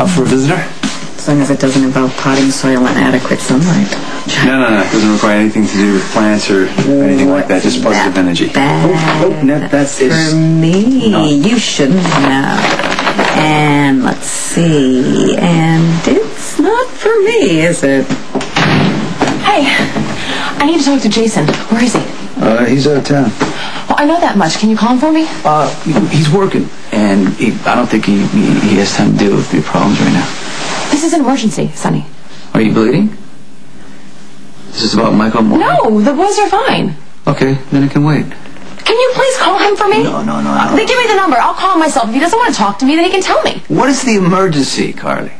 Out for a visitor? As long as it doesn't involve potting soil and adequate sunlight. No, no, no. It doesn't require anything to do with plants or anything like that. Just positive energy. Bad Oh, oh, no, that's for me. Oh. You shouldn't know. And let's see. And it's not for me, is it? Hey, I need to talk to Jason. Where is he? Uh, he's out of town. Well, I know that much. Can you call him for me? Uh, he's working, and he, I don't think he, he he has time to deal with your problems right now. This is an emergency, Sonny. Are you bleeding? This Is this about Michael Moore? No, the boys are fine. Okay, then it can wait. Can you please call him for me? No, no, no, no. They give me the number. I'll call him myself. If he doesn't want to talk to me, then he can tell me. What is the emergency, Carly?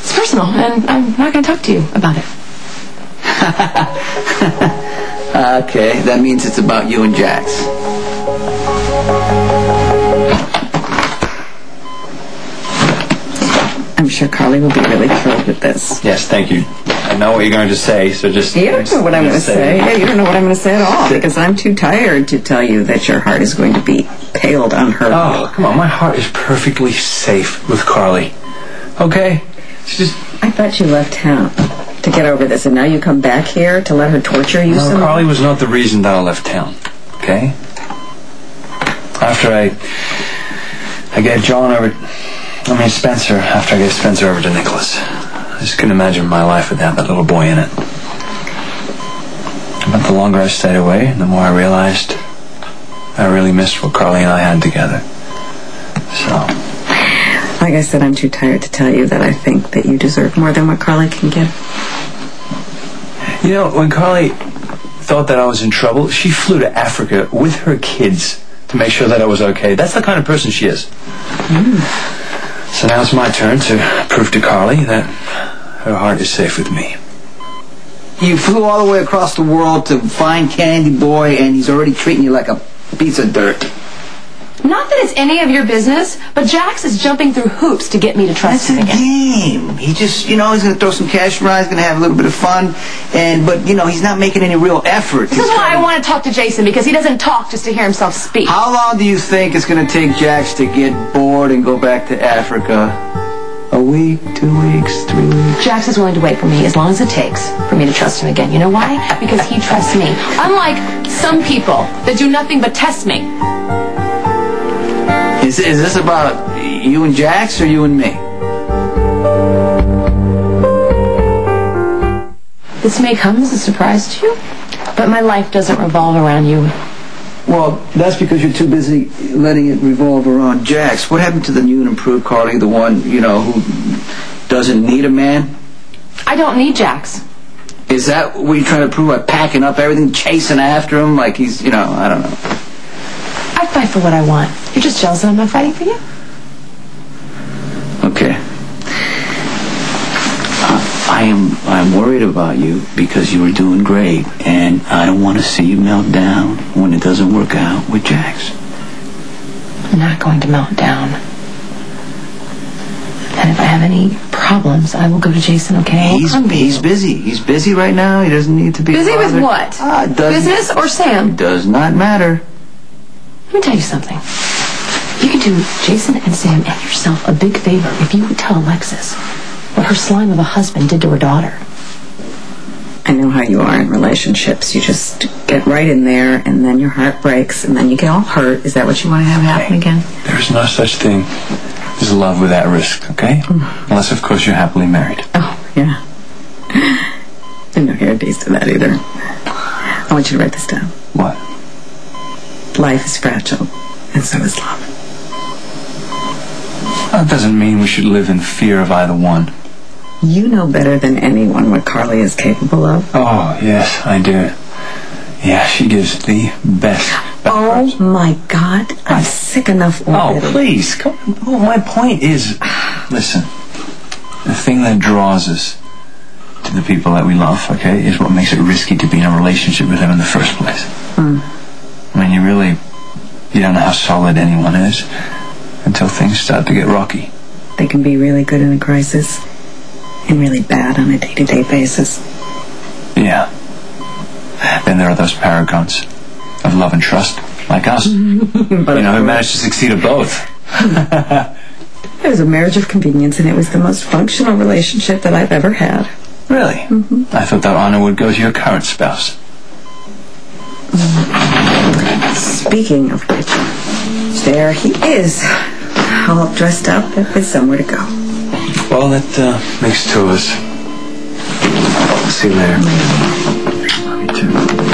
It's personal, and I'm not going to talk to you about it. Okay, that means it's about you and Jax. Sure Carly will be really thrilled with this. Yes, thank you. I know what you're going to say, so just. You don't know what I'm going to say. Yeah, you don't know what I'm going to say at all because I'm too tired to tell you that your heart is going to be paled on her. Oh, come on. My heart is perfectly safe with Carly. Okay? It's just. I thought you left town to get over this, and now you come back here to let her torture you No, some Carly was not the reason that I left town. Okay? After I. I gave John over. I mean, Spencer. After I gave Spencer over to Nikolas. I just couldn't imagine my life without that little boy in it. But the longer I stayed away, the more I realized I really missed what Carly and I had together. So. Like I said, I'm too tired to tell you that I think that you deserve more than what Carly can give. You know, when Carly thought that I was in trouble, she flew to Africa with her kids to make sure that I was okay. That's the kind of person she is. Mm. So now it's my turn to prove to Carly that her heart is safe with me. You flew all the way across the world to find Candy Boy, and he's already treating you like a piece of dirt. Not that it's any of your business, but Jax is jumping through hoops to get me to trust That's him a game. He just, you know, he's gonna throw some cash around. He's gonna have a little bit of fun, and but you know, he's not making any real effort. This is why I want to talk to Jason because he doesn't talk just to hear himself speak. How long do you think it's gonna take Jax to get bored and go back to Africa? A week, two weeks, three weeks? Jax is willing to wait for me as long as it takes for me to trust him again. You know why? Because he trusts me. Unlike some people that do nothing but test me. Is, is this about you and Jax or you and me? This may come as a surprise to you, but my life doesn't revolve around you. Well, that's because you're too busy letting it revolve around Jax. What happened to the new and improved Carly, the one, you know, who doesn't need a man? I don't need Jax. Is that what you're trying to prove by packing up everything, chasing after him like he's, you know, I don't know. Fight for what I want. You're just jealous that I'm not fighting for you? Okay. Uh, I am I'm worried about you because you were doing great, and I don't want to see you melt down when it doesn't work out with Jax. I'm not going to melt down. And if I have any problems, I will go to Jason, okay? He's he's busy. He's busy right now. He doesn't need to be Busy with what? Ah, Business or Sam? Does not matter. Let me tell you something. You can do Jason and Sam and yourself a big favor if you would tell Alexis what her slime of a husband did to her daughter. I know how you are in relationships. You just get right in there, and then your heart breaks, and then you get all hurt. Is that what you want to have happen again? There's no such thing as love without risk, okay? Mm. Unless, of course, you're happily married. Oh, yeah. And no guarantees to that either. I want you to write this down. What? Life is fragile, and so is love. That doesn't mean we should live in fear of either one. You know better than anyone what Carly is capable of. Oh, yes, I do. Yeah, she gives the best. Oh my God, I'm sick enough already. Oh, please. Come, oh, my point is, listen, the thing that draws us to the people that we love, okay, is what makes it risky to be in a relationship with them in the first place. I mean, you really, you don't know how solid anyone is until things start to get rocky. They can be really good in a crisis and really bad on a day-to-day basis. Yeah. Then there are those paragons of love and trust, like us. but you know, who managed to succeed at both. It was a marriage of convenience, and it was the most functional relationship that I've ever had. Really? Mm-hmm. I thought that honor would go to your current spouse. Mm-hmm. Speaking of which, there he is, all dressed up with somewhere to go. Well, that uh, makes two of us. See you later. Mm. Me too.